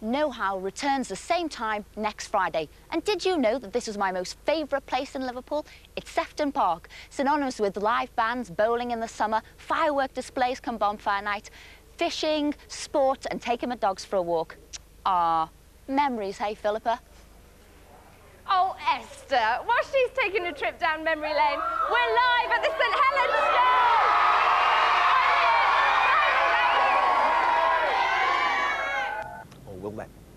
Know How returns the same time next Friday. And did you know that this was my most favourite place in Liverpool? It's Sefton Park, synonymous with live bands, bowling in the summer, firework displays come bonfire night, fishing, sport and taking my dogs for a walk. Ah, memories, hey Philippa? Oh, Esther, while she's taking a trip down memory lane, we're live will then.